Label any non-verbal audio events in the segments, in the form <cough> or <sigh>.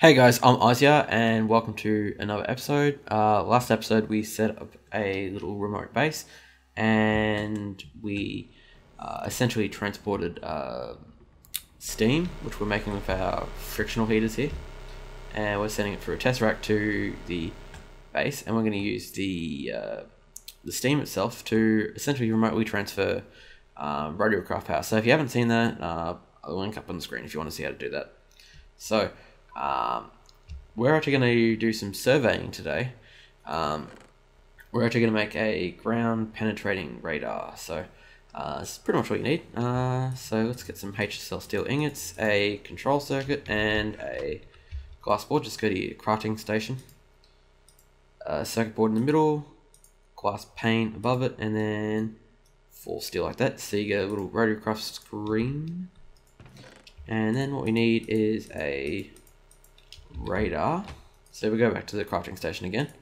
Hey guys, I'm Ausyarr and welcome to another episode. Uh, last episode we set up a little remote base and we uh, essentially transported uh, steam, which we're making with our frictional heaters here. And we're sending it through a tesseract to the base and we're going to use the, uh, the steam itself to essentially remotely transfer um, RotaryCraft power. So if you haven't seen that, uh, I'll link up on the screen if you want to see how to do that. So um, we're actually going to do some surveying today. Um, we're actually going to make a ground penetrating radar. So uh, this is pretty much what you need. Uh, so let's get some HSL steel ingots, a control circuit, and a glass board. Just go to your crafting station. A circuit board in the middle, glass pane above it, and then full steel like that. So you get a little RotaryCraft screen. And then what we need is a radar. So we go back to the crafting station again.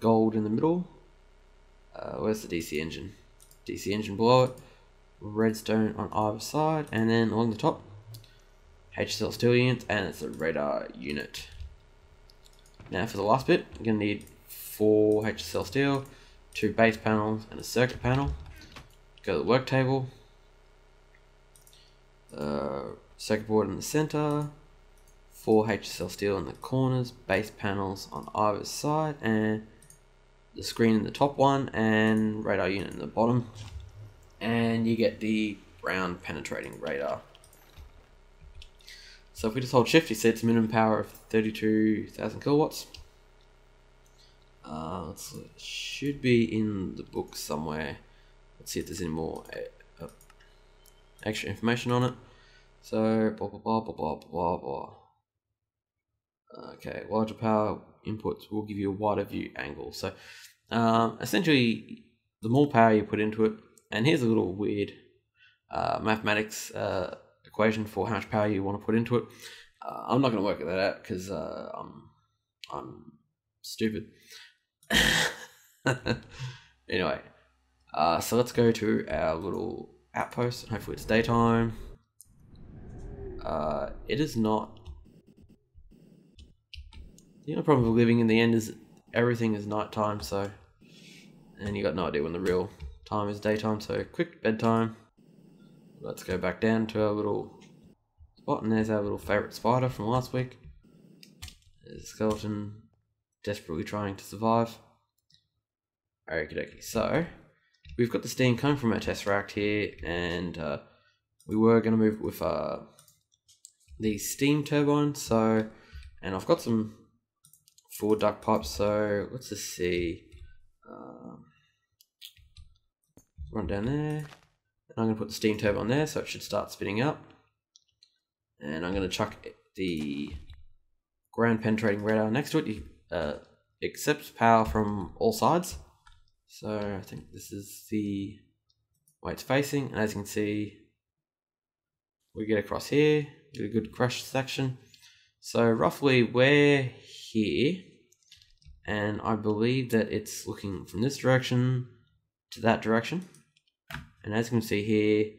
Gold in the middle. Uh, where's the DC engine? DC engine below it. Redstone on either side. And then along the top, HSL steel unit. And it's a radar unit. Now for the last bit, you're going to need four HSL steel, two base panels, and a circuit panel. Go to the work table. Uh, circuit board in the center, 4 HSL steel in the corners, base panels on either side, and the screen in the top one, and radar unit in the bottom. And you get the ground penetrating radar. So if we just hold shift, you see it's minimum power of 32,000 kilowatts. Uh, it should be in the book somewhere. Let's see if there's any more uh, extra information on it. So blah blah blah blah blah blah blah. Okay, larger power inputs will give you a wider view angle. So um, essentially, the more power you put into it, and here's a little weird uh, mathematics uh, equation for how much power you want to put into it. Uh, I'm not going to work that out because uh, I'm I'm stupid. <laughs> anyway, uh, so let's go to our little outpost. Hopefully, it's daytime. Uh, it is not the only problem with living in the end is everything is nighttime, so and you got no idea when the real time is daytime. So quick bedtime. Let's go back down to our little spot, and there's our little favorite spider from last week. There's a skeleton desperately trying to survive. Okie dokie. So we've got the steam coming from our tesseract here, and uh, we were going to move with uh, the steam turbine. So, and I've got some fluiduct pipes. So let's just see. Um, run down there. And I'm going to put the steam turbine on there, so it should start spinning up. And I'm going to chuck the ground penetrating radar next to it. You, uh, accepts power from all sides. So I think this is the way it's facing. And as you can see, we get across here, get a good crush section. So roughly we're here, and I believe that it's looking from this direction to that direction. And as you can see here,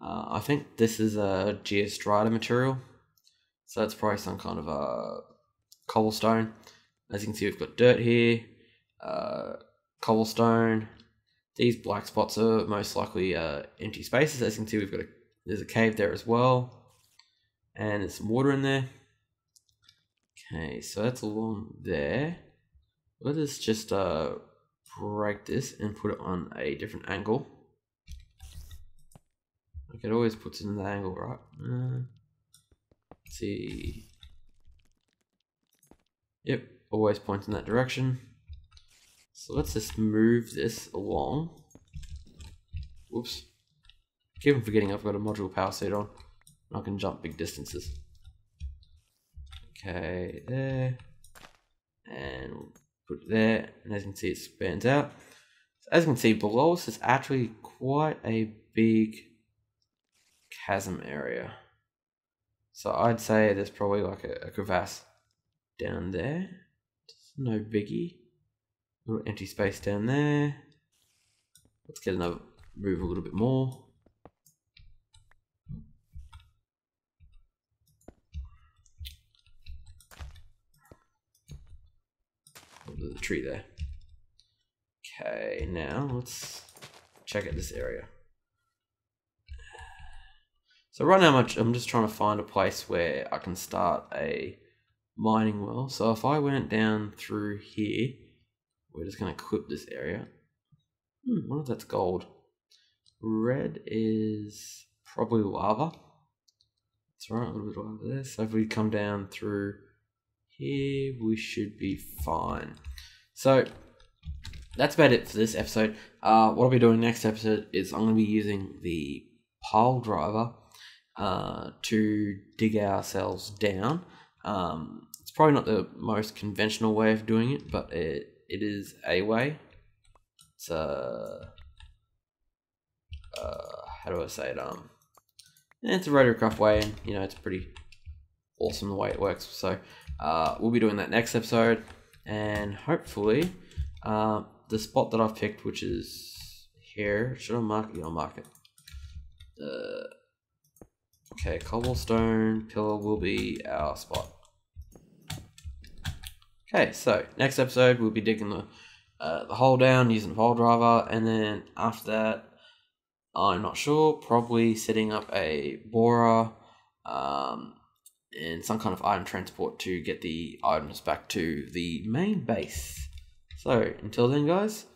uh, I think this is a geostrata material. So that's probably some kind of a cobblestone. As you can see, we've got dirt here, uh, cobblestone. These black spots are most likely uh, empty spaces. As you can see, we've got a there's a cave there as well, and there's some water in there. Okay, so that's along there. Let us just uh, break this and put it on a different angle. Like it always puts it in the angle, right? Uh, see. Yep, always points in that direction. So let's just move this along. Whoops. Keep on forgetting I've got a modular power suit on. I can jump big distances. Okay, there. There. And as you can see, it spans out. So as you can see, below us is actually quite a big chasm area. So I'd say there's probably like a, a crevasse down there. No biggie. A little empty space down there. Let's get another move a little bit more. Tree there. Okay, now let's check out this area. So right now I'm just trying to find a place where I can start a mining well. So if I went down through here, we're just going to equip this area. Hmm, what if that's gold? Red is probably lava. That's right, a little bit of lava there. So if we come down through here, we should be fine. So that's about it for this episode. Uh, what I'll be doing next episode is I'm going to be using the pile driver uh, to dig ourselves down. Um, it's probably not the most conventional way of doing it, but it, it is a way. It's a uh, uh, how do I say it? Um, it's a RotaryCraft way, and you know it's pretty awesome the way it works. So uh, we'll be doing that next episode, and hopefully, uh, the spot that I've picked, which is here, should I mark it? Yeah, I'll mark it. Uh, okay, cobblestone pillar will be our spot. Okay, so next episode we'll be digging the uh, the hole down using the pile driver, and then after that, I'm not sure. Probably setting up a borer um, and some kind of item transport to get the items back to the main base. So until then, guys.